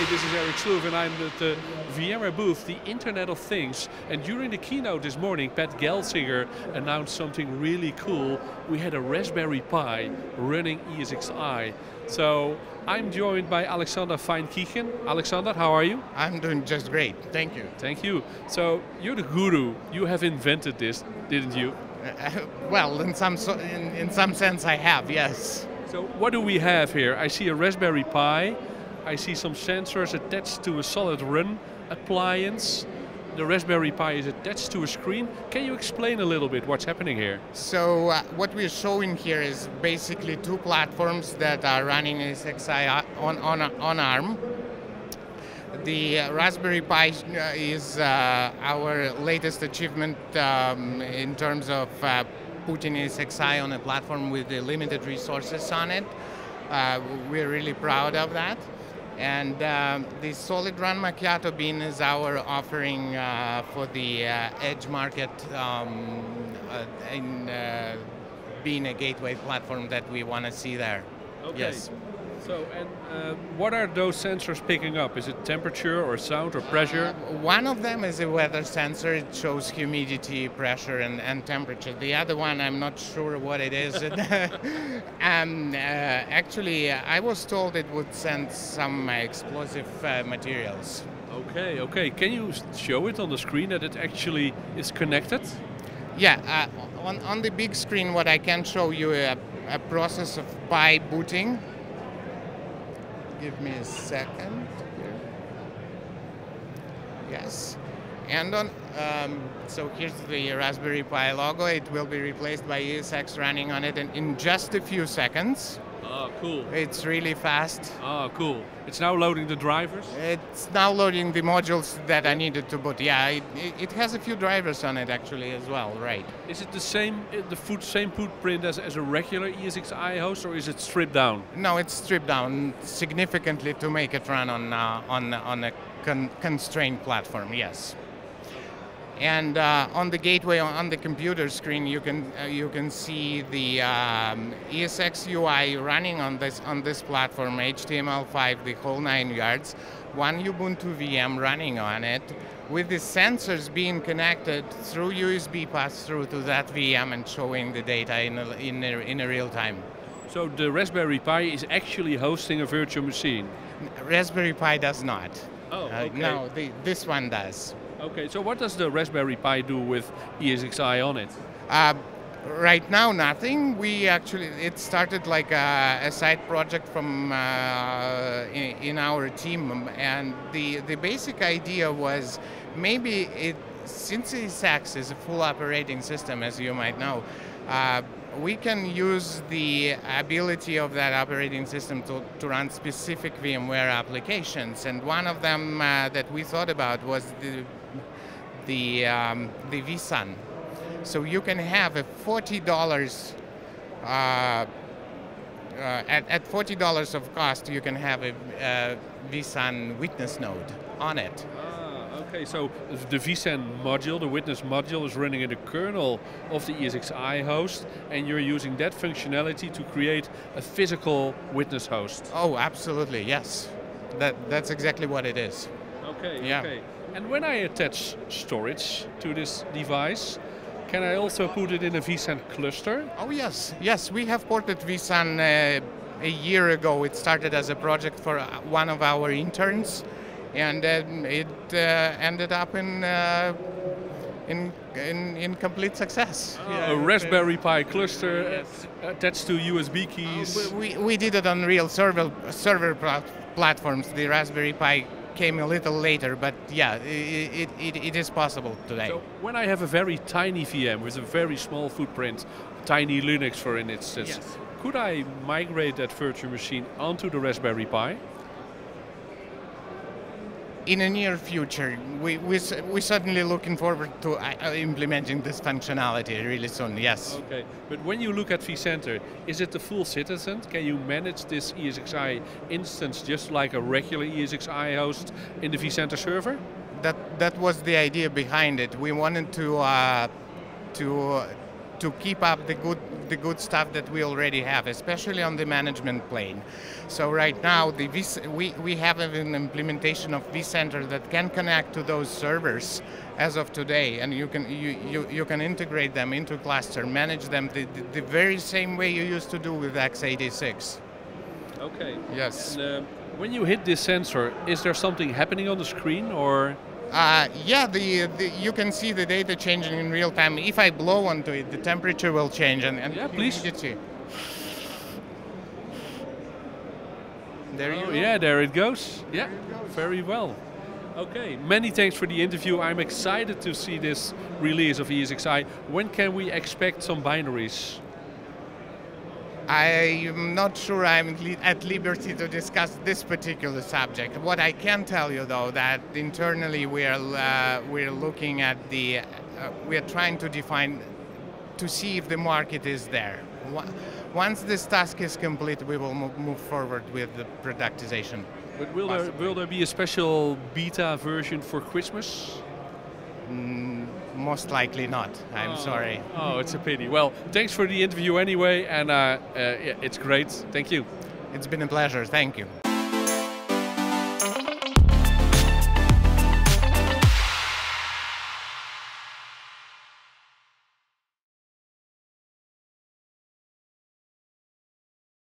Hi, this is Eric Sloof and I'm at the VMware booth, the Internet of Things. And during the keynote this morning, Pat Gelsinger announced something really cool. We had a Raspberry Pi running ESXi. So I'm joined by Alexander Fainkichen. Alexander, how are you? I'm doing just great, thank you. Thank you. So you're the guru. You have invented this, didn't you? Uh, well, in some, so, in, in some sense I have, yes. So what do we have here? I see a Raspberry Pi. I see some sensors attached to a SolidRun appliance. The Raspberry Pi is attached to a screen. Can you explain a little bit what's happening here? So uh, what we're showing here is basically two platforms that are running ESXi on, on, on ARM. The uh, Raspberry Pi uh, is uh, our latest achievement um, in terms of uh, putting ESXi on a platform with the limited resources on it. Uh, we're really proud of that. And um, the Solid Run MACCHIATObin is our offering uh, for the uh, edge market um, uh, in uh, being a gateway platform that we want to see there. Okay. Yes. So, and uh, what are those sensors picking up? Is it temperature or sound or pressure? Uh, one of them is a weather sensor. It shows humidity, pressure, and, and temperature. The other one, I'm not sure what it is. um, uh, actually, I was told it would send some explosive uh, materials. Okay, okay. Can you show it on the screen that it actually is connected? Yeah, uh, on, on the big screen, what I can show you a, a process of Pi booting give me a second here. Yes. And on, um, so here's the Raspberry Pi logo. It will be replaced by ESX running on it in, in just a few seconds. Oh, cool. It's really fast. Oh, cool. It's now loading the drivers? It's now loading the modules that I needed to boot. Yeah, it, it has a few drivers on it actually as well, right. Is it the same uh, the foot, same footprint as, as a regular ESXi host or is it stripped down? No, it's stripped down significantly to make it run on, uh, on, on a con constrained platform, yes. And uh, on the gateway on the computer screen, you can uh, you can see the um, ESX UI running on this on this platform, HTML5, the whole nine yards. One Ubuntu VM running on it, with the sensors being connected through USB pass through to that VM and showing the data in a, in a, in a real time. So the Raspberry Pi is actually hosting a virtual machine. Raspberry Pi does not. Oh, okay. Uh, no, the, this one does. Okay, so what does the Raspberry Pi do with ESXi on it? Uh, right now, nothing. We actually, it started like a, a side project from uh, in, in, our team, and the the basic idea was maybe it since ESX is a full operating system, as you might know. Uh, we can use the ability of that operating system to, to run specific VMware applications. And one of them uh, that we thought about was the, the, um, the vSAN. So you can have a $40, uh, uh, at, at $40 of cost, you can have a, a vSAN witness node on it. Okay, so the vSAN module, the witness module, is running in the kernel of the ESXi host, and you're using that functionality to create a physical witness host. Oh, absolutely, yes. That, that's exactly what it is. Okay, yeah. okay. And when I attach storage to this device, can I also put it in a vSAN cluster? Oh yes, yes. We have ported vSAN uh, a year ago. It started as a project for one of our interns and then it uh, ended up in, uh, in, in, in complete success. Oh, yeah, a Raspberry Pi cluster yes. attached to USB keys. Uh, we, we did it on real server, server platforms. The Raspberry Pi came a little later, but yeah, it, it, it is possible today. So when I have a very tiny VM with a very small footprint, tiny Linux for instance, yes. could I migrate that virtual machine onto the Raspberry Pi? In a near future, we, we, we're certainly looking forward to uh, implementing this functionality really soon, yes. Okay, but when you look at vCenter, is it the full citizen? Can you manage this ESXi instance just like a regular ESXi host in the vCenter server? That, that was the idea behind it. We wanted to, uh, to to keep up the good the good stuff that we already have, especially on the management plane. So right now, the v, we, we have an implementation of vCenter that can connect to those servers as of today, and you can you, you, you can integrate them into cluster, manage them the, the, the very same way you used to do with x86. Okay. Yes. And, uh, when you hit this sensor, is there something happening on the screen or? Uh, yeah, the, the, you can see the data changing in real time. If I blow onto it, the temperature will change. And, and yeah, please. There you oh, go. Yeah, there it goes. Yeah, very well. Okay, many thanks for the interview. I'm excited to see this release of ESXi. When can we expect some binaries? I'm not sure I'm at liberty to discuss this particular subject. What I can tell you, though, that internally we are uh, we're looking at the uh, we are trying to define to see if the market is there. Once this task is complete, we will move forward with the productization. But will there will there be a special beta version for Christmas? Mm, most likely not. I'm oh. sorry. Oh, it's a pity. Well, thanks for the interview anyway, and uh, uh, it's great. Thank you. It's been a pleasure. Thank you.